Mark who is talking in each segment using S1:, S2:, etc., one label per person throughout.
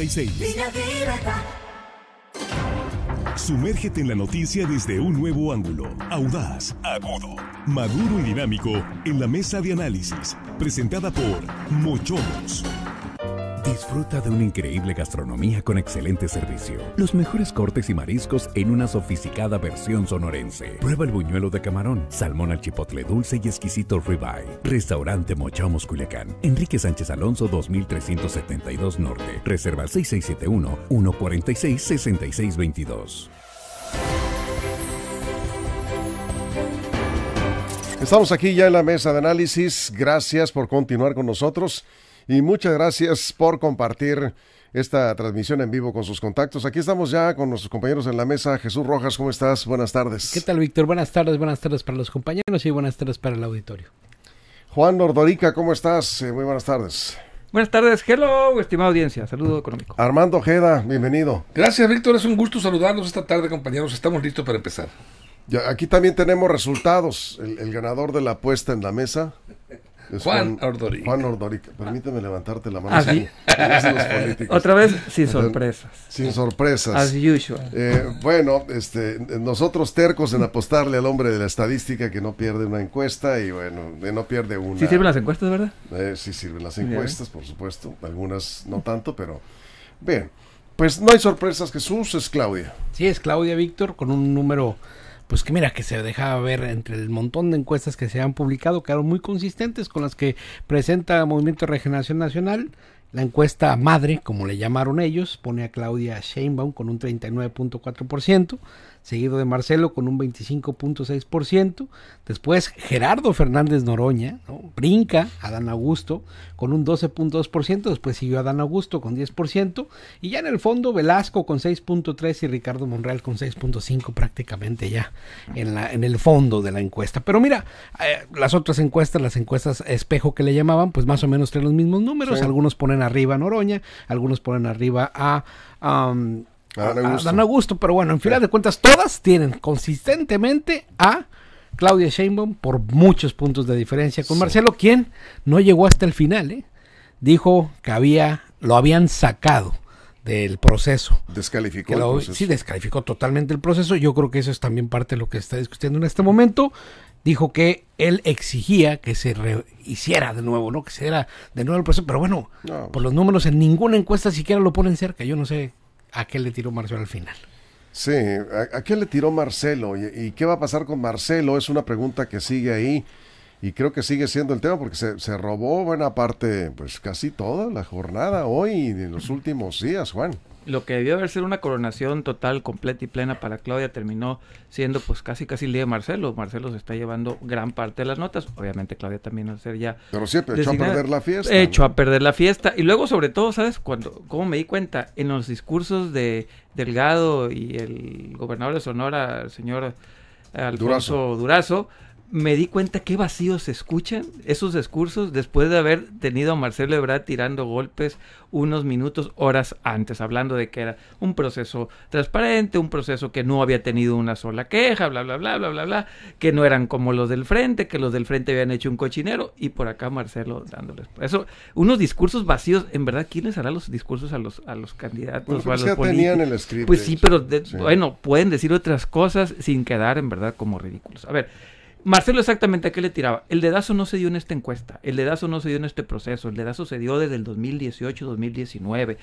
S1: 966. Sumérgete en la noticia desde un nuevo ángulo, audaz, agudo, maduro y dinámico en la mesa de análisis, presentada por Mochomos.
S2: Disfruta de una increíble gastronomía con excelente servicio. Los mejores cortes y mariscos en una sofisticada versión sonorense. Prueba el buñuelo de camarón, salmón al chipotle dulce y exquisito ribeye. Restaurante Mochomos Culiacán. Enrique Sánchez Alonso 2372 Norte. Reserva 6671 146 6622.
S3: Estamos aquí ya en la mesa de análisis. Gracias por continuar con nosotros y muchas gracias por compartir esta transmisión en vivo con sus contactos. Aquí estamos ya con nuestros compañeros en la mesa. Jesús Rojas, ¿cómo estás? Buenas tardes.
S4: ¿Qué tal, Víctor? Buenas tardes, buenas tardes para los compañeros y buenas tardes para el auditorio.
S3: Juan Nordorica, ¿cómo estás? Eh, muy buenas tardes.
S5: Buenas tardes, hello, estimada audiencia, saludo económico.
S3: Armando Ojeda, bienvenido.
S6: Gracias, Víctor, es un gusto saludarlos esta tarde, compañeros. Estamos listos para empezar.
S3: Ya, aquí también tenemos resultados. El, el ganador de la apuesta en la mesa es
S6: Juan Ordorica.
S3: Juan Ordorica. Permíteme levantarte la mano.
S5: ¿Ah, sí?
S3: como dicen los políticos.
S5: Otra vez, sin sorpresas.
S3: Sin sorpresas.
S5: As usual.
S3: Eh, bueno, este, nosotros tercos en apostarle al hombre de la estadística que no pierde una encuesta y bueno, eh, no pierde una.
S5: ¿Sí sirven las encuestas, verdad?
S3: Eh, sí sirven las
S5: Bien.
S3: encuestas, por supuesto. Algunas no tanto, pero bien. Pues no hay sorpresas, Jesús, es Claudia.
S4: Sí, es Claudia Víctor con un número, pues que mira, que se dejaba ver entre el montón de encuestas que se han publicado, quedaron muy consistentes con las que presenta Movimiento de Regeneración Nacional. La encuesta madre, como le llamaron ellos, pone a Claudia Sheinbaum con un 39.4%, seguido de Marcelo con un 25.6%, después Gerardo Fernández Noroña, ¿no? brinca a Adán Augusto con un 12.2%, después siguió Adán Augusto con 10%, y ya en el fondo Velasco con 6.3% y Ricardo Monreal con 6.5% prácticamente ya en, la, en el fondo de la encuesta. Pero mira, eh, las otras encuestas, las encuestas espejo que le llamaban, pues más o menos traen los mismos números,
S3: Sí.
S4: algunos ponen arriba a Noroña, algunos ponen arriba a... um, a- a
S3: Augusto.
S4: Pero bueno, en final de cuentas todas tienen consistentemente a Claudia Sheinbaum por muchos puntos de diferencia con Marcelo, quien no llegó hasta el final, ¿eh? dijo que había, lo habían sacado del proceso.
S3: Descalificó el proceso.
S4: sí, descalificó totalmente el proceso. Yo creo que eso es también parte de lo que está discutiendo en este momento. Dijo que él exigía que se hiciera de nuevo, ¿no? Que se diera de nuevo el proceso. Pero bueno,
S3: No.
S4: por los números en ninguna encuesta siquiera lo ponen cerca. Yo no sé a qué le tiró Marcelo al final.
S3: Sí, ¿a, a qué le tiró Marcelo? ¿Y, y qué va a pasar con Marcelo? Es una pregunta que sigue ahí y creo que sigue siendo el tema porque se, se robó buena parte, pues casi toda la jornada hoy y en los últimos días, Juan.
S5: Lo que debió haber sido una coronación total, completa y plena para Claudia terminó siendo pues casi casi el día de Marcelo. Marcelo se está llevando gran parte de las notas. Obviamente Claudia también va a ser ya
S3: Pero siempre echó a perder la fiesta.
S5: Echó a perder la fiesta. Y luego, sobre todo, ¿sabes? Cuando, ¿Cómo me di cuenta? En los discursos de Delgado y el gobernador de Sonora, el señor Alfonso Durazo, me di cuenta qué vacíos se escuchan esos discursos después de haber tenido a Marcelo Ebrard tirando golpes unos minutos, horas antes, hablando de que era un proceso transparente, un proceso que no había tenido una sola queja, bla, bla, bla, bla, bla, bla, que no eran como los del frente, que los del frente habían hecho un cochinero, y por acá Marcelo dándoles. Eso, unos discursos vacíos, en verdad, ¿quién les hará los discursos a los, a los candidatos?
S3: Pues,
S5: o a
S3: pues
S5: los
S3: ya tenían el script
S5: Pues sí, pero de-
S3: Sí.
S5: bueno, pueden decir otras cosas sin quedar en verdad como ridículos. A ver, Marcelo exactamente a qué le tiraba. El dedazo no se dio en esta encuesta, el dedazo no se dio en este proceso, el dedazo se dio desde el 2018-2019.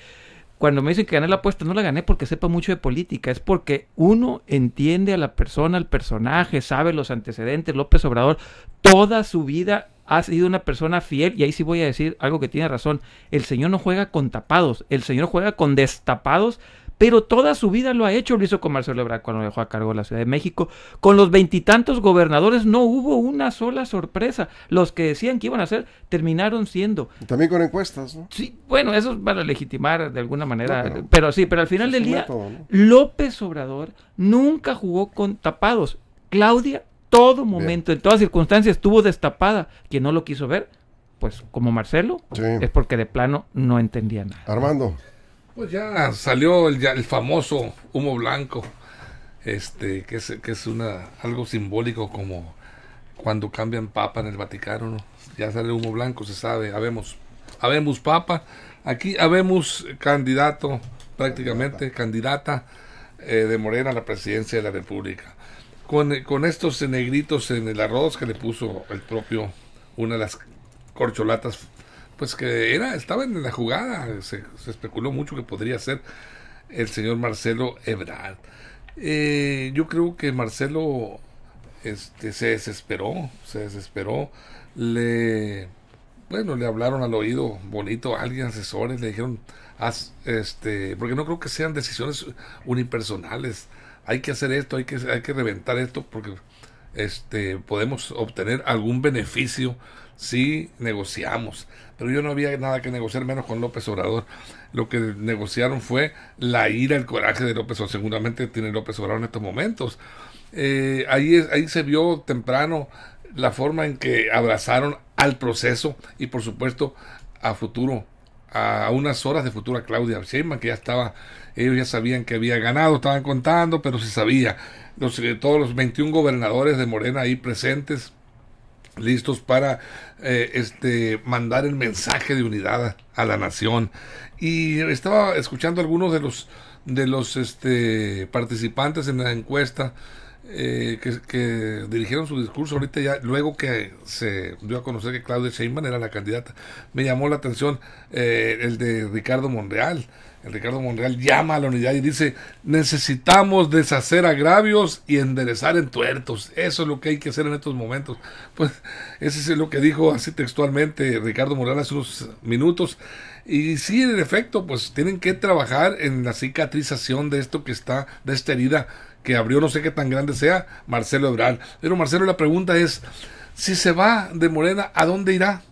S5: Cuando me dicen que gané la apuesta, no la gané porque sepa mucho de política, es porque uno entiende a la persona, al personaje, sabe los antecedentes. López Obrador toda su vida ha sido una persona fiel y ahí sí voy a decir algo que tiene razón. El señor no juega con tapados, el señor juega con destapados, pero toda su vida lo ha hecho. Lo hizo con Marcelo Ebrard cuando dejó a cargo la Ciudad de México. Con los veintitantos gobernadores no hubo una sola sorpresa. Los que decían que iban a hacer terminaron siendo.
S3: También con encuestas, ¿no?
S5: Sí, bueno, eso es para legitimar de alguna manera,
S3: No, pero-
S5: pero, sí, pero al final del día,
S3: método, ¿no?
S5: López Obrador nunca jugó con tapados. Claudia, todo momento, en todas circunstancias, estuvo destapada. Quien no lo quiso ver, pues como Marcelo,
S3: Sí.
S5: es porque de plano no entendía nada.
S3: Armando.
S6: Pues ya salió el, ya el famoso humo blanco, este, que es, que es una, algo simbólico como cuando cambian papa en el Vaticano, ¿no? Ya sale humo blanco, se sabe, habemos, papa, Aquí habemos candidato, prácticamente candidata eh, de Morena a la presidencia de la República. Con, con estos negritos en el arroz que le puso el propio, una de las corcholatas, pues que era, estaba en la jugada, se, especuló mucho que podría ser el señor Marcelo Ebrard. Eh, yo creo que Marcelo este, se desesperó, se desesperó, le, bueno, le hablaron al oído bonito a alguien, asesores, le dijeron, haz, este, porque no creo que sean decisiones unipersonales, hay que hacer esto, hay que, hay que reventar esto, porque este, podemos obtener algún beneficio si negociamos. Pero yo no había nada que negociar, menos con López Obrador. Lo que negociaron fue la ira, el coraje de López Obrador. Seguramente tiene López Obrador en estos momentos. Eh, ahí, ahí se vio temprano la forma en que abrazaron al proceso y por supuesto a futuro, a unas horas de futuro a Claudia Sheinbaum, que ya estaba, ellos ya sabían que había ganado, estaban contando, pero se sabía. Los, eh, todos los 21 gobernadores de Morena ahí presentes, listos para eh, este mandar el mensaje de unidad a, la nación. Y estaba escuchando algunos de los de los este participantes en la encuesta eh, que, dirigieron su discurso. Ahorita ya luego que se dio a conocer que Claudia Sheinbaum era la candidata me llamó la atención eh, el de Ricardo Monreal el Ricardo Monreal llama a la unidad y dice necesitamos deshacer agravios y enderezar entuertos eso es lo que hay que hacer en estos momentos pues ese es lo que dijo así textualmente Ricardo Monreal hace unos minutos y sí en efecto pues tienen que trabajar en la cicatrización de esto que está de esta herida que abrió no sé qué tan grande sea Marcelo Ebrard. Pero Marcelo, la pregunta es, si se va de Morena, ¿a dónde irá?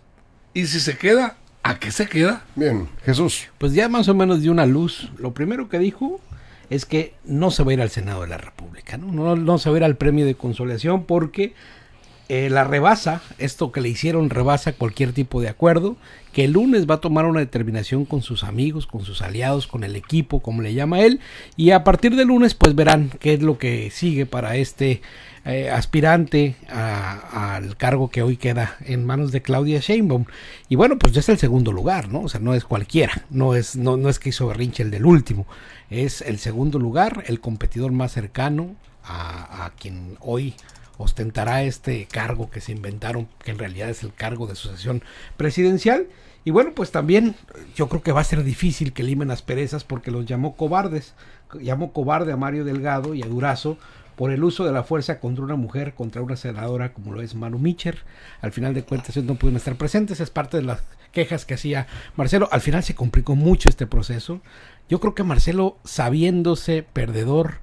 S6: Y si se queda, ¿a qué se queda?
S3: Bien, Jesús.
S4: Pues ya más o menos dio una luz. Lo primero que dijo es que no se va a ir al Senado de la República, ¿no? No, no se va a ir al premio de consolación porque eh, la rebasa, esto que le hicieron rebasa cualquier tipo de acuerdo, que el lunes va a tomar una determinación con sus amigos, con sus aliados, con el equipo, como le llama él, y a partir del lunes pues verán qué es lo que sigue para este eh, aspirante al cargo que hoy queda en manos de Claudia Sheinbaum. Y bueno, pues ya es el segundo lugar, ¿no? O sea, no es cualquiera, no es, no, no es que hizo berrinche el del último, es el segundo lugar, el competidor más cercano a, a quien hoy ostentará este cargo que se inventaron, que en realidad es el cargo de sucesión presidencial. Y bueno, pues también yo creo que va a ser difícil que limen asperezas porque los llamó cobardes. Llamó cobarde a Mario Delgado y a Durazo por el uso de la fuerza contra una mujer, contra una senadora como lo es Manu Micher. Al final de cuentas ellos no pudieron estar presentes, es parte de las quejas que hacía Marcelo. Al final se complicó mucho este proceso. Yo creo que Marcelo, sabiéndose perdedor,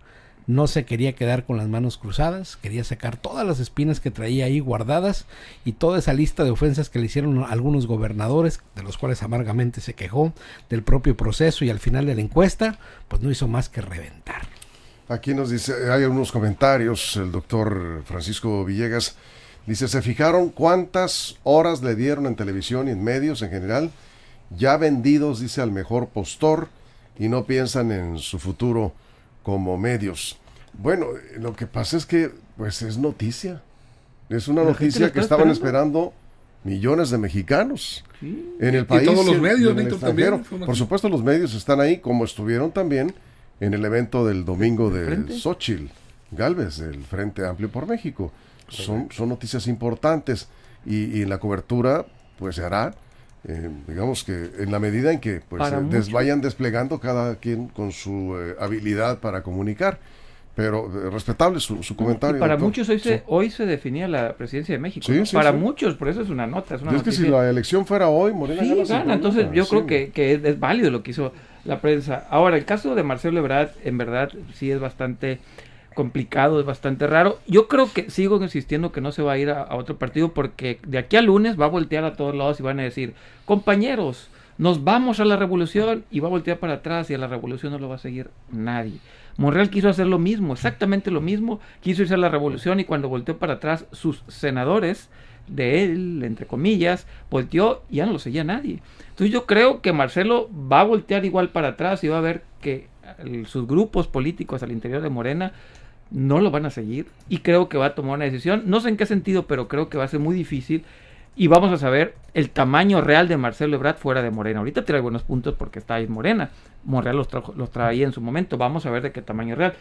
S4: no se quería quedar con las manos cruzadas, quería sacar todas las espinas que traía ahí guardadas y toda esa lista de ofensas que le hicieron algunos gobernadores, de los cuales amargamente se quejó del propio proceso y al final de la encuesta, pues no hizo más que reventar.
S3: Aquí nos dice, hay algunos comentarios, el doctor Francisco Villegas dice, ¿se fijaron cuántas horas le dieron en televisión y en medios en general? Ya vendidos, dice, al mejor postor y no piensan en su futuro como medios. Bueno, lo que pasa es que pues es noticia. Es una noticia que estaban esperando. millones de mexicanos en el país. Y
S6: todos los medios, También
S3: Por supuesto, los medios están ahí, como estuvieron también en el evento del domingo de Xochitl Galvez, del Frente Amplio por México. Son, son noticias importantes y, y la cobertura pues se hará eh, digamos que en la medida en que pues, vayan desplegando cada quien con su eh, habilidad para comunicar. Pero eh, respetable su, comentario.
S5: para muchos hoy, se, hoy se definía la presidencia de México. para muchos, por eso es una nota. Es,
S3: que si la elección fuera hoy, Morena
S5: gana. Entonces yo creo que, que es, válido lo que hizo la prensa. Ahora, el caso de Marcelo Ebrard, en verdad, sí es bastante complicado, es bastante raro. Yo creo que sigo insistiendo que no se va a ir a, otro partido porque de aquí a lunes va a voltear a todos lados y van a decir, compañeros, nos vamos a la revolución y va a voltear para atrás y a la revolución no lo va a seguir nadie. Monreal quiso hacer lo mismo, exactamente lo mismo, quiso irse a la revolución y cuando volteó para atrás sus senadores de él, entre comillas, volteó y ya no lo seguía nadie. Entonces yo creo que Marcelo va a voltear igual para atrás y va a ver que sus grupos políticos al interior de Morena no lo van a seguir y creo que va a tomar una decisión. No sé en qué sentido, pero creo que va a ser muy difícil y vamos a saber el tamaño real de Marcelo Ebrard fuera de Morena. Ahorita tiene buenos puntos porque está ahí en Morena. Monreal los, los traía en su momento. Vamos a ver de qué tamaño real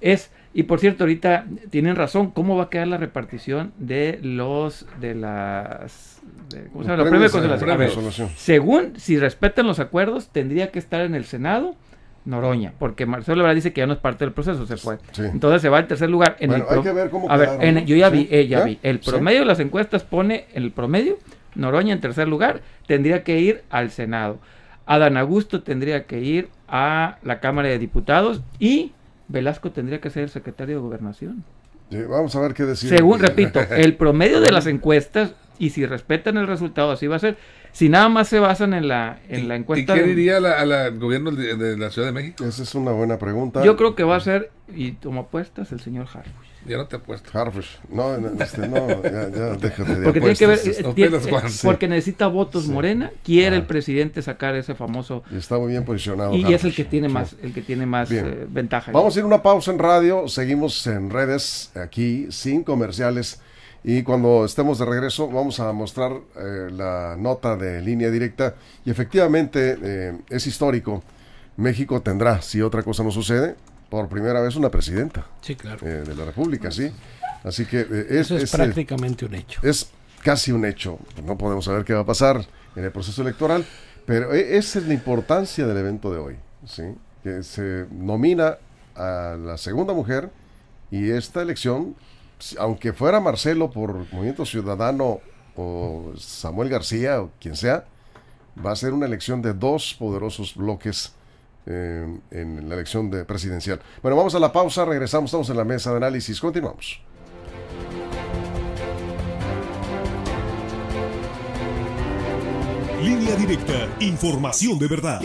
S5: es. Y por cierto, ahorita tienen razón. ¿Cómo va a quedar la repartición de los de las de- ¿cómo se llama? Los premios de consolación? A ver,
S3: consolación.
S5: según si respetan los acuerdos, tendría que estar en el Senado Noroña, porque Marcelo Ebrard dice que ya no es parte del proceso, se fue.
S3: Sí.
S5: Entonces se va al tercer lugar. En
S3: Bueno,
S5: el
S3: hay que ver cómo
S5: A ver, en- yo ya
S3: Sí.
S5: vi, eh, ya, vi. El promedio de las encuestas pone el promedio, Noroña en tercer lugar, tendría que ir al Senado. Adán Augusto tendría que ir a la Cámara de Diputados y Velasco tendría que ser el secretario de Gobernación.
S3: Sí, vamos a ver qué decir.
S5: Según, repito, el promedio de las encuestas, y si respetan el resultado, así va a ser. Si nada más se basan en la, en la
S6: ¿Y
S5: encuesta.
S6: quién
S5: de-
S6: iría a la- a la- al gobierno de, de la Ciudad de México?
S3: Esa es una buena pregunta.
S5: yo creo que va a ser, y como apuestas, el señor Harfuch.
S6: Ya no te apuesto.
S3: Harfush. No, no, este, no, ya, ya déjate de
S5: Porque tiene que ver, eh, tiene- eh, porque necesita votos Morena, quiere
S3: Ah.
S5: el presidente sacar ese famoso
S3: Y está muy bien posicionado.
S5: y, y es el que tiene
S3: Sí.
S5: más, el que tiene más eh, ventaja.
S3: Vamos a ir a una pausa en radio, seguimos en redes aquí sin comerciales y cuando estemos de regreso vamos a mostrar eh, la nota de línea directa y efectivamente eh, es histórico. México tendrá, si otra cosa no sucede, por primera vez una presidenta
S4: Sí, claro.
S3: eh, de la República, ¿sí? Así que eh, es,
S4: Eso es,
S3: es, eh,
S4: prácticamente un hecho.
S3: es casi un hecho. No podemos saber qué va a pasar en el proceso electoral, pero esa es la importancia del evento de hoy, ¿sí? Que se nomina a la segunda mujer y esta elección, aunque fuera Marcelo por Movimiento Ciudadano o Samuel García o quien sea, va a ser una elección de dos poderosos bloques eh, en la elección de presidencial. Bueno, vamos a la pausa, regresamos, estamos en la mesa de análisis, continuamos.
S1: Línea directa, información de verdad.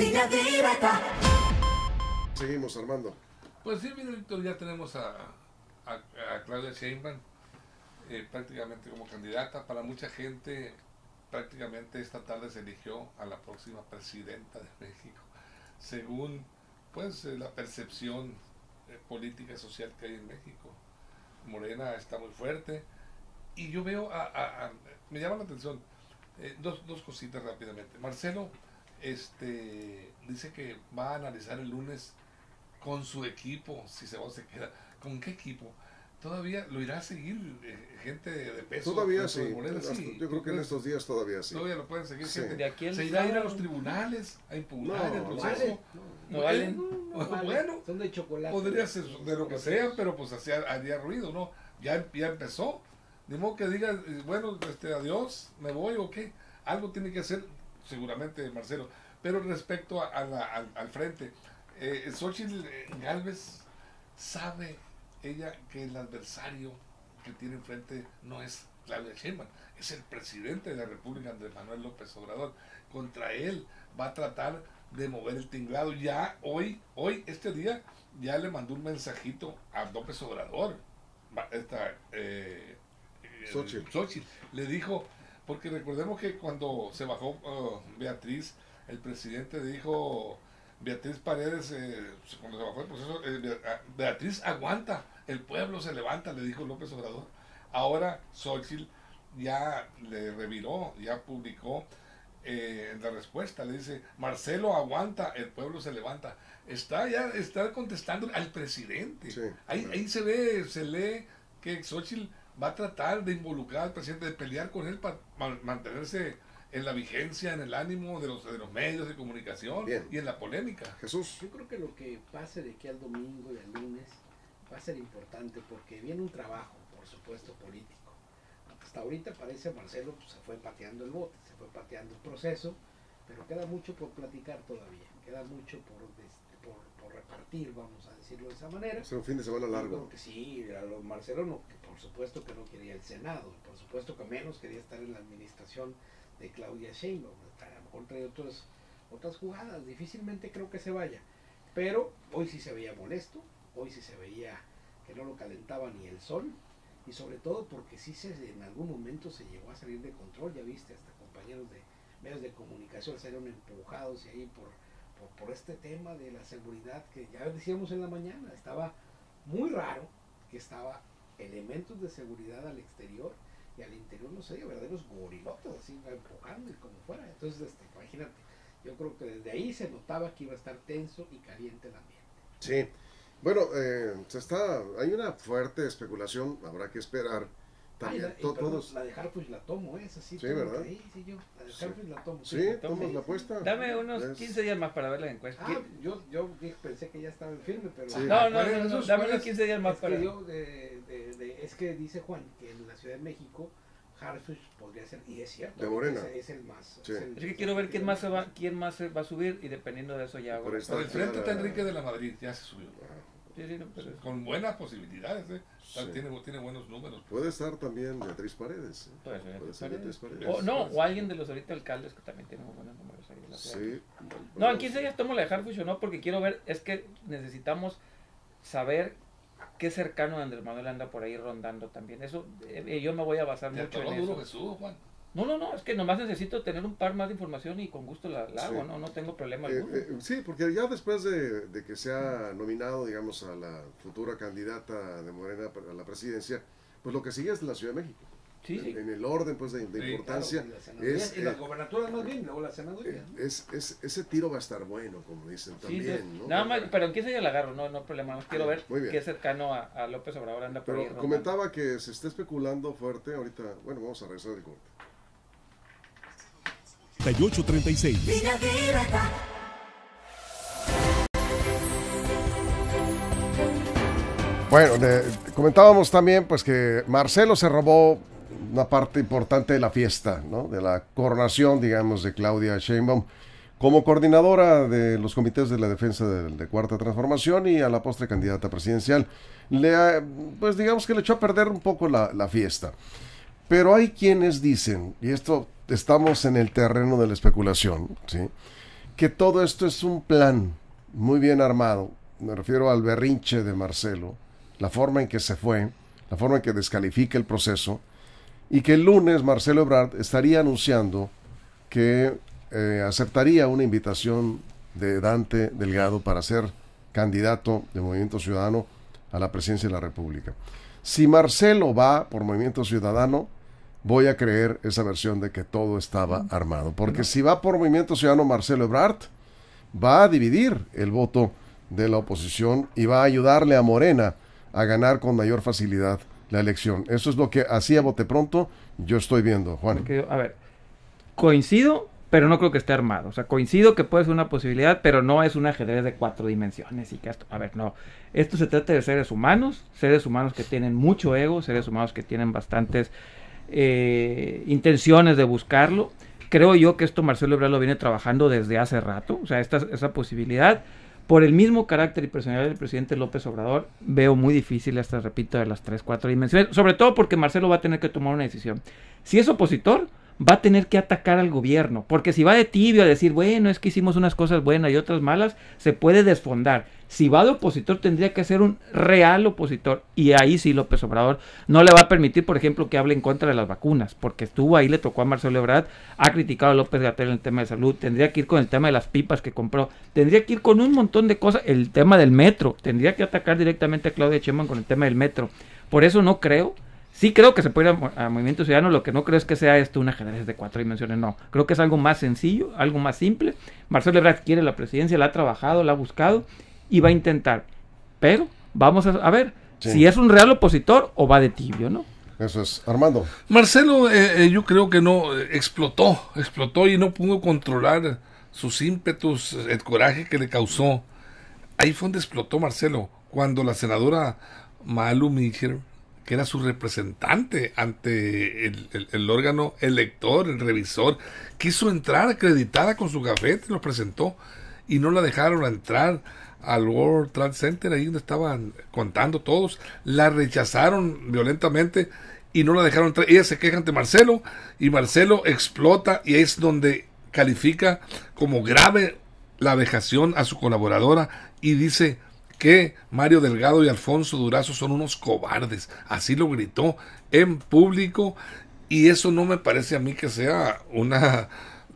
S3: Seguimos, Armando.
S6: Pues sí, Víctor, ya tenemos a, a, a Claudia Sheinbaum eh, prácticamente como candidata. Para mucha gente, prácticamente esta tarde se eligió a la próxima presidenta de México, según pues eh, la percepción eh, política y social que hay en México. Morena está muy fuerte y yo veo, a, a- me llama la atención eh, dos, dos cositas rápidamente. Marcelo este, dice que va a analizar el lunes con su equipo, si se va o se queda. ¿Con qué equipo? Todavía lo irá a seguir eh, gente de, peso.
S3: Todavía sí. yo creo que en estos días todavía sí.
S6: Todavía lo pueden seguir
S3: Sí.
S6: gente.
S5: De aquí al
S6: se irá a ir a los tribunales a impugnar
S3: No,
S6: el
S3: no
S6: proceso.
S5: No valen.
S6: Bueno,
S4: Son de chocolate.
S6: podría ser de lo que sea, pero pues hacía, haría ruido, ¿no? Ya, ya empezó. Ni modo que diga, eh, bueno, este, adiós, me voy o qué. Algo tiene que hacer, seguramente, Marcelo. Pero respecto a, a la- al, al frente, eh, Xochitl eh, Galvez sabe ella que el adversario que tiene enfrente no es Claudia Sheinbaum, es el presidente de la República, Andrés Manuel López Obrador. Contra él va a tratar de mover el tinglado. Ya hoy, hoy, este día, ya le mandó un mensajito a López Obrador. Esta, eh,
S3: Xochitl.
S6: Xochitl. Le dijo, porque recordemos que cuando se bajó uh, Beatriz, el presidente dijo, Beatriz Paredes, eh, cuando se bajó el proceso, eh, ah, Beatriz aguanta, el pueblo se levanta, le dijo López Obrador. Ahora Xochitl ya le reviró, ya publicó eh, la respuesta, le dice, Marcelo aguanta, el pueblo se levanta. Está ya, está contestando al presidente.
S3: Sí,
S6: ahí,
S3: claro.
S6: ahí se ve, se lee que Xochitl va a tratar de involucrar al presidente, de pelear con él para mantenerse en la vigencia, en el ánimo de los, de los medios de comunicación
S3: Bien.
S6: y en la polémica.
S3: Jesús.
S4: Yo creo que lo que pase de aquí al domingo y al lunes va a ser importante porque viene un trabajo, por supuesto, político. Hasta ahorita parece Marcelo pues, se fue pateando el bote, se fue pateando el proceso, pero queda mucho por platicar todavía, queda mucho por, des- por, por repartir, vamos a decirlo de esa manera.
S3: Es un fin de semana largo.
S4: sí, a lo Marcelo no, que por supuesto que no quería el Senado, por supuesto que menos quería estar en la administración de Claudia Sheinbaum, a lo mejor trae otras jugadas, difícilmente creo que se vaya, pero hoy sí se veía molesto, hoy sí se veía que no lo calentaba ni el sol, y sobre todo porque sí se, en algún momento se llegó a salir de control, ya viste, hasta compañeros de medios de comunicación salieron empujados y ahí por, por, este tema de la seguridad que ya decíamos en la mañana, estaba muy raro que estaba elementos de seguridad al exterior y al interior no sé, verdaderos gorilotes así empujando y como fuera. Entonces, este, imagínate, yo creo que desde ahí se notaba que iba a estar tenso y caliente el ambiente.
S3: Sí. Bueno, eh, se está, hay una fuerte especulación, habrá que esperar. También,
S4: Ay, la, y
S3: to-
S4: perdón,
S3: todos.
S4: la de Harfuch la tomo, ¿eh? es así.
S3: Sí,
S4: todo
S3: ¿verdad?
S4: ahí, sí, yo, la de
S3: Sí.
S4: Harfuch la tomo.
S3: Sí,
S4: la tomo.
S3: tomas la apuesta.
S5: Dame unos
S3: Es-
S5: 15 días más para ver la encuesta.
S4: Ah, yo, yo pensé que ya estaba en firme, pero...
S3: Sí.
S5: No, no,
S6: ¿Cuál
S5: no, no, dame
S6: ¿Cuál
S5: unos
S6: es?
S5: 15 días más
S4: Es
S5: para...
S4: que, yo, de- de- de- es que dice Juan que en la Ciudad de México Harfuch podría ser, y es cierto,
S3: De Morena.
S4: Es, es el más.
S3: Sí.
S4: el-
S5: Es que quiero ver quién más se va, quién más se va a subir y dependiendo de eso ya hago.
S3: Por
S6: el frente está Enrique de la Madrid, ya se subió.
S5: Sí, sí, no, pero-
S6: Con buenas posibilidades, ¿eh?
S3: Sí.
S6: tiene, tiene buenos números.
S3: Puede estar también Beatriz Paredes. ¿eh?
S5: Puede ser
S3: Puede ser Beatriz Paredes.
S5: O no, o alguien de los ahorita alcaldes que también tienen muy buenos números ahí. de la ciudad.
S3: Sí.
S5: No, en 15 días tomo la de Harfuch o no, porque quiero ver, es que necesitamos saber qué cercano de Andrés Manuel anda por ahí rondando también. Eso, eh, yo me voy a basar
S6: Te
S5: mucho en
S6: duro
S5: eso.
S6: Jesús, Juan.
S5: No, no, no, es que nomás necesito tener un par más de información y con gusto la, la hago. ¿no? No tengo problema
S3: Eh,
S5: alguno.
S3: eh, sí, porque ya después de, de que se ha nominado, digamos, a la futura candidata de Morena a la presidencia, pues lo que sigue es la Ciudad de México.
S5: Sí, sí.
S3: En el orden, pues, de, de
S6: Sí,
S3: importancia.
S4: Claro, y
S3: es,
S4: y las
S3: eh,
S4: gobernaturas más bien, luego las senadurías.
S3: eh,
S4: ¿no?
S3: es, es- ese tiro va a estar bueno, como dicen también,
S5: sí.
S3: ¿no?
S5: Nada más, pero en 15 días la agarro, no, no problema. más quiero ver
S3: Muy bien.
S5: qué cercano a, a López Obrador anda por ahí.
S3: Pero
S5: rondando.
S3: comentaba que se está especulando fuerte ahorita. Bueno, vamos a regresar del corte.
S1: 3836.
S7: Línea directa.
S3: Bueno, de- comentábamos también pues que Marcelo se robó una parte importante de la fiesta, ¿no? De la coronación, digamos, de Claudia Sheinbaum como coordinadora de los comités de la defensa de, Cuarta Transformación y a la postre candidata presidencial. Le, ha- pues digamos que le echó a perder un poco la, la fiesta. Pero hay quienes dicen, y esto estamos en el terreno de la especulación, ¿sí? que todo esto es un plan muy bien armado. Me refiero al berrinche de Marcelo, la forma en que se fue, la forma en que descalifica el proceso, y que el lunes Marcelo Ebrard estaría anunciando que eh, aceptaría una invitación de Dante Delgado para ser candidato de Movimiento Ciudadano a la presidencia de la República. Si Marcelo va por Movimiento Ciudadano, voy a creer esa versión de que todo estaba armado. Porque si va por Movimiento Ciudadano Marcelo Ebrard, va a dividir el voto de la oposición y va a ayudarle a Morena a ganar con mayor facilidad la elección. Eso es lo que hacía bote pronto yo estoy viendo, Juan.
S5: A ver, coincido, pero no creo que esté armado. O sea, coincido que puede ser una posibilidad, pero no es un ajedrez de cuatro dimensiones y que esto, a ver, no. Esto se trata de seres humanos, seres humanos que tienen mucho ego, seres humanos que tienen bastantes eh, intenciones de buscarlo. Creo yo que esto Marcelo Ebrard lo viene trabajando desde hace rato, o sea, esta, esa posibilidad. Por el mismo carácter y personalidad del presidente López Obrador, veo muy difícil esta, repito, de las tres, cuatro dimensiones. Sobre todo porque Marcelo va a tener que tomar una decisión. Si es opositor, va a tener que atacar al gobierno. Porque si va de tibio a decir, bueno, es que hicimos unas cosas buenas y otras malas, se puede desfondar. Si va de opositor, tendría que ser un real opositor. Y ahí sí López Obrador no le va a permitir, por ejemplo, que hable en contra de las vacunas. Porque estuvo ahí, le tocó a Marcelo Ebrard, ha criticado a López Gatel en el tema de salud. Tendría que ir con el tema de las pipas que compró. Tendría que ir con un montón de cosas. El tema del metro. Tendría que atacar directamente a Claudia Sheinbaum con el tema del metro. Por eso no creo Sí creo que se puede ir a, a Movimiento Ciudadano, lo que no creo es que sea esto un ajedrez de cuatro dimensiones, no. Creo que es algo más sencillo, algo más simple. Marcelo Ebrard quiere la presidencia, la ha trabajado, la ha buscado y va a intentar. Pero vamos a, a ver
S3: Sí.
S5: si es un real opositor o va de tibio, ¿no?
S3: Eso es. Armando.
S6: Marcelo, eh, eh, yo creo que no eh, explotó, explotó y no pudo controlar sus ímpetus, el coraje que le causó. Ahí fue donde explotó Marcelo, cuando la senadora Malu Mijer, que era su representante ante el, el- el órgano elector, el revisor, quiso entrar acreditada con su gafete, lo presentó y no la dejaron entrar al World Trade Center, ahí donde estaban contando todos, la rechazaron violentamente y no la dejaron entrar. Ella se queja ante Marcelo y Marcelo explota y es donde califica como grave la vejación a su colaboradora y dice que Mario Delgado y Alfonso Durazo son unos cobardes. Así lo gritó en público y eso no me parece a mí que sea una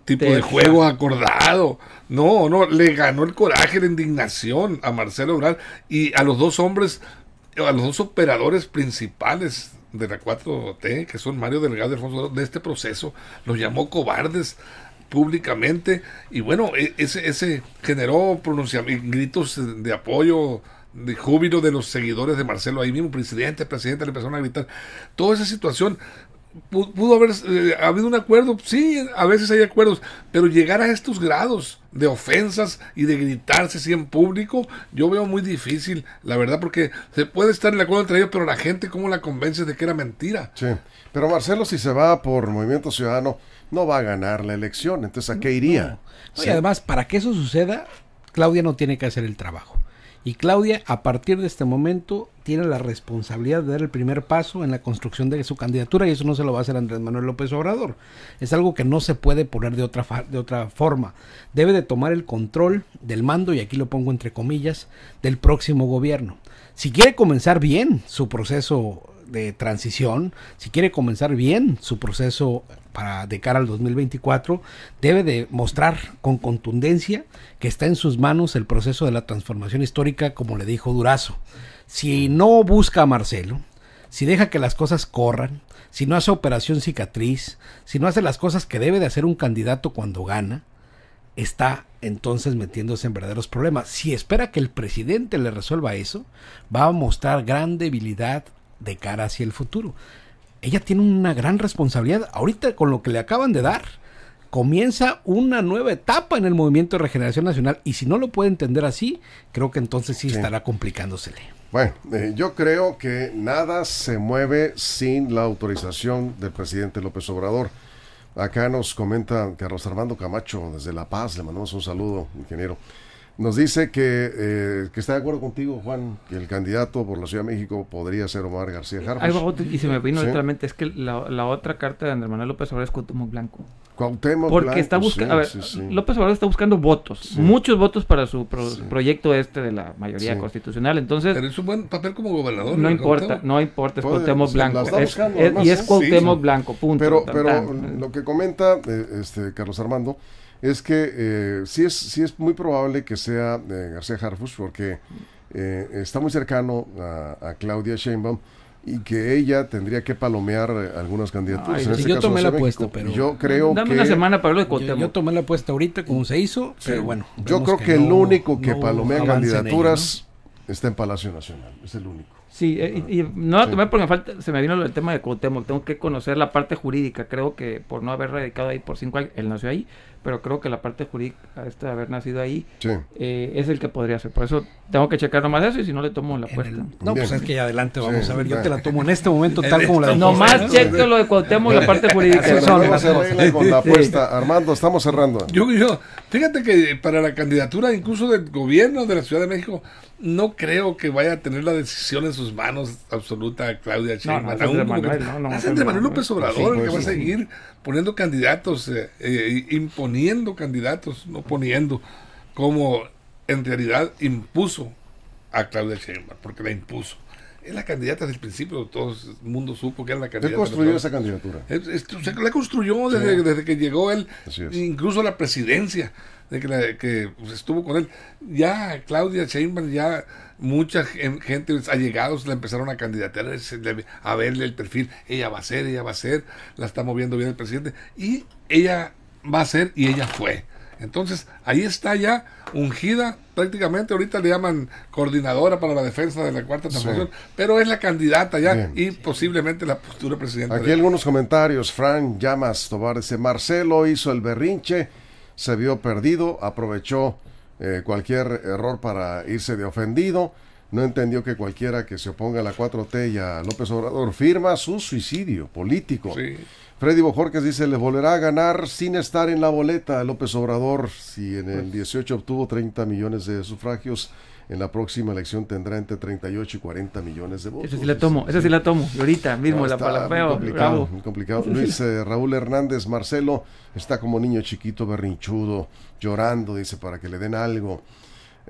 S6: tipo de juego acordado. No, no, le ganó el coraje, la indignación a Marcelo Ebrard y a los dos hombres, a los dos operadores principales de la 4T, que son Mario Delgado y Alfonso de este proceso, los llamó cobardes públicamente y bueno, e, ese, ese generó pronunciamientos, gritos de apoyo, de júbilo de los seguidores de Marcelo ahí mismo, presidente, presidente, le empezaron a gritar. Toda esa situación pudo haber eh, habido un acuerdo, sí, a veces hay acuerdos, pero llegar a estos grados de ofensas y de gritarse así en público, yo veo muy difícil, la verdad, porque se puede estar en acuerdo entre ellos, pero la gente, ¿cómo la convence de que era mentira?
S3: Sí, pero Marcelo, si se va por Movimiento Ciudadano, no va a ganar la elección, entonces ¿a qué iría?
S4: Y además, para que eso suceda, Claudia no tiene que hacer el trabajo. Y Claudia, a partir de este momento, tiene la responsabilidad de dar el primer paso en la construcción de su candidatura y eso no se lo va a hacer Andrés Manuel López Obrador. Es algo que no se puede poner de otra, de otra forma. Debe de tomar el control del mando, y aquí lo pongo entre comillas, del próximo gobierno. Si quiere comenzar bien su proceso de transición, si quiere comenzar bien su proceso para de cara al 2024, debe de mostrar con contundencia que está en sus manos el proceso de la transformación histórica, como le dijo Durazo. Si no busca a Marcelo, si deja que las cosas corran, si no hace operación cicatriz, si no hace las cosas que debe de hacer un candidato cuando gana, está entonces metiéndose en verdaderos problemas. Si espera que el presidente le resuelva eso, va a mostrar gran debilidad de cara hacia el futuro. Ella tiene una gran responsabilidad. Ahorita con lo que le acaban de dar, comienza una nueva etapa en el movimiento de regeneración nacional y si no lo puede entender así, creo que entonces sí, estará complicándosele.
S3: Bueno, eh, yo creo que nada se mueve sin la autorización del presidente López Obrador. Acá nos comenta Carlos Armando Camacho desde La Paz, le mandamos un saludo, ingeniero. Nos dice que, eh, que está de acuerdo contigo, Juan, que el candidato por la Ciudad de México podría ser Omar García Harfuch.
S5: y se me vino literalmente, es que la, la, otra carta de Andrés Manuel López Obrador es Cuauhtémoc Blanco.
S3: Cuauhtémoc
S5: Porque está buscando, a ver, López Obrador está buscando votos, muchos votos para su proyecto este de la mayoría constitucional, entonces...
S6: Pero es un buen papel como gobernador.
S5: No importa, no importa, es Cuauhtémoc Blanco. y es Cuauhtémoc Blanco, punto.
S3: Pero, pero lo que comenta eh, este Carlos Armando es que eh, sí, es, sí es muy probable que sea eh, García Harfuch porque eh, está muy cercano a, Claudia Sheinbaum y que ella tendría que palomear eh, algunas candidaturas.
S4: en este yo tomé la apuesta, pero
S3: yo creo
S5: dame una semana para lo de
S4: yo, tomé la apuesta ahorita como se hizo, pero bueno.
S3: Yo creo que, el único que palomea candidaturas está en Palacio Nacional, es el único.
S5: Sí, y, no la tomé porque me falta, se me vino el tema de Cuauhtémoc, tengo que conocer la parte jurídica, creo que por no haber radicado ahí por cinco años, él nació ahí, pero creo que la parte jurídica, este de haber nacido ahí, eh, es el que podría ser. Por eso tengo que checar nomás eso y si no le tomo la apuesta.
S4: no, pues es que ya adelante vamos a ver. Yo te la tomo en este momento tal como la
S5: Nomás cheque lo de Cuauhtémoc la parte jurídica.
S3: con la apuesta. Armando, estamos cerrando.
S6: Yo, yo, fíjate que para la candidatura incluso del gobierno de la Ciudad de México, no creo que vaya a tener la decisión en sus manos absoluta Claudia Sheinbaum. No, no, es Manuel, Manuel López Obrador el que va a seguir poniendo candidatos, eh, eh, imponiendo candidatos, no poniendo, como en realidad impuso a Claudia Sheinbaum, porque la impuso. Es la candidata desde el principio, todo el mundo supo que era la candidata.
S3: ¿Quién construyó esa candidatura?
S6: se la construyó desde, desde que llegó él, incluso la presidencia de que, que pues, estuvo con él. Ya Claudia Sheinbaum, ya mucha gente allegados la empezaron a candidatar a verle el perfil. Ella va a ser, ella va a ser, la está moviendo bien el presidente. Y ella va a ser y ella fue. Entonces, ahí está ya ungida, prácticamente ahorita le llaman coordinadora para la defensa de la cuarta transformación, pero es la candidata ya y posiblemente la postura presidenta.
S3: Aquí algunos comentarios, Frank Llamas Tobar dice, Marcelo hizo el berrinche se vio perdido, aprovechó eh, cualquier error para irse de ofendido, no entendió que cualquiera que se oponga a la 4T y a López Obrador firma su suicidio político. Freddy Bojorquez dice, le volverá a ganar sin estar en la boleta López Obrador, si en el 18 pues obtuvo 30 millones de sufragios en la próxima elección tendrá entre 38 y 40 millones de votos.
S5: Esa sí la tomo, esa sí la tomo. Y ahorita mismo la palabra.
S3: Complicado, complicado. Luis eh, Raúl Hernández Marcelo está como niño chiquito berrinchudo, llorando, dice, para que le den algo.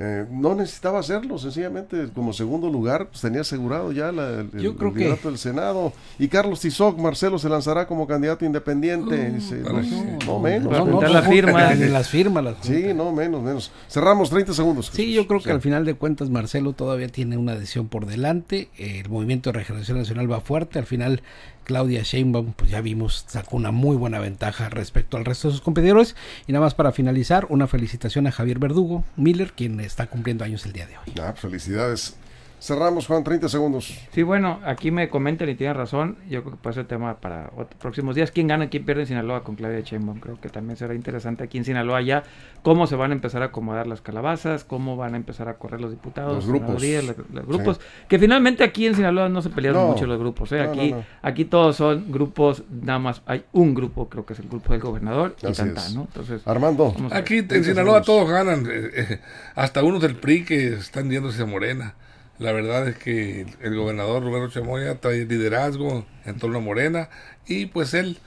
S3: Eh, no necesitaba hacerlo, sencillamente como segundo lugar pues, tenía asegurado ya la, el,
S4: Yo
S3: el
S4: creo que-
S3: liderato del Senado. Y Carlos Tizoc, Marcelo, se lanzará como candidato independiente. Dice, no,
S6: para-
S3: no menos.
S5: La firma.
S4: Ni las firmas. las
S3: Sí, no, menos, menos. Cerramos 30 segundos.
S4: Sí, yo creo que
S3: Sí.
S4: al final de cuentas Marcelo todavía tiene una decisión por delante. El movimiento de regeneración nacional va fuerte. Al final Claudia Sheinbaum, pues ya vimos, sacó una muy buena ventaja respecto al resto de sus competidores. Y nada más para finalizar, una felicitación a Javier Verdugo Miller, quien está cumpliendo años el día de hoy.
S3: Ah, felicidades. Cerramos, Juan, 30 segundos.
S5: Sí, bueno, aquí me comentan y tienen razón. Yo creo que puede ser tema para otros próximos días. ¿Quién gana, quién pierde en Sinaloa con Claudia Sheinbaum? Creo que también será interesante aquí en Sinaloa ya cómo se van a empezar a acomodar las calabazas, cómo van a empar a correr los diputados,
S3: Los grupos.
S5: senadurías, los, los grupos. Que finalmente aquí en Sinaloa no se pelearon
S3: No.
S5: mucho los grupos. ¿eh?
S3: No,
S5: Aquí,
S3: no.
S5: aquí todos son grupos, nada más hay un grupo, creo que es el grupo del gobernador y tanta,
S3: es.
S5: ¿no? Entonces,
S3: Armando.
S6: Aquí en
S3: 30
S6: Sinaloa
S3: segundos.
S6: todos ganan, eh, eh, hasta unos del PRI que están yéndose a Morena. La verdad es que el gobernador Roberto Chamoya trae liderazgo en torno a Morena y pues él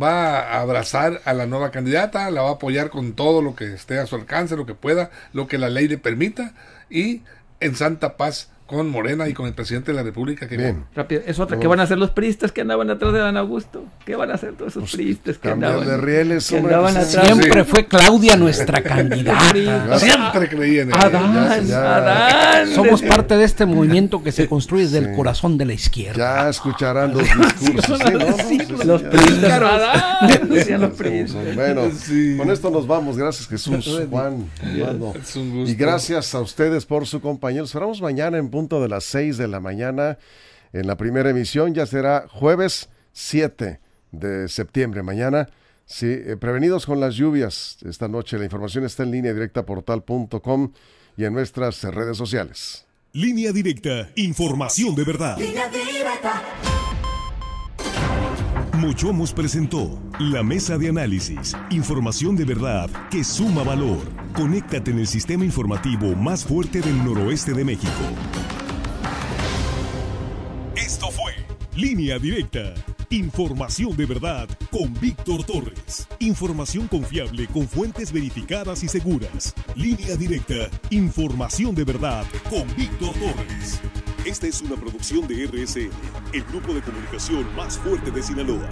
S6: va a abrazar a la nueva candidata, la va a apoyar con todo lo que esté a su alcance, lo que pueda, lo que la ley le permita y en santa paz con Morena y con el presidente de la República que
S3: Bien.
S5: Rápido, es otra. ¿Qué van a hacer los priistas que andaban atrás de Dan Augusto? ¿Qué van a hacer todos esos priistas que andaban?
S3: de rieles,
S5: que
S3: hombre,
S5: andaban
S3: pues,
S5: atrás?
S4: Siempre
S6: sí.
S4: fue Claudia nuestra candidata.
S6: Siempre creía en él.
S5: Adán,
S3: Ya- ya-
S5: Adán.
S4: Somos parte de este movimiento que se construye desde
S3: Sí.
S4: el corazón de la izquierda.
S3: Ya escucharán los discursos. sí, ¿no? No,
S5: Los priistas. Adán, decían los
S3: Sí,
S5: priistas.
S3: Bueno,
S6: Sí.
S3: con esto nos vamos. Gracias Jesús, Juan,
S6: un gusto.
S3: Y gracias a ustedes por su compañía. Nos esperamos mañana en punto de las 6 de la mañana. En la primera emisión ya será jueves 7 de septiembre. Mañana, sí, eh, prevenidos con las lluvias. Esta noche la información está en línea directa portal.com y en nuestras redes sociales.
S1: Línea directa, información de verdad. Mochomos presentó la mesa de análisis, información de verdad que suma valor. Conéctate en el sistema informativo más fuerte del noroeste de México. Esto fue Línea Directa, información de verdad con Víctor Torres. Información confiable con fuentes verificadas y seguras. Línea Directa, información de verdad con Víctor Torres. Esta es una producción de RSN, el grupo de comunicación más fuerte de Sinaloa.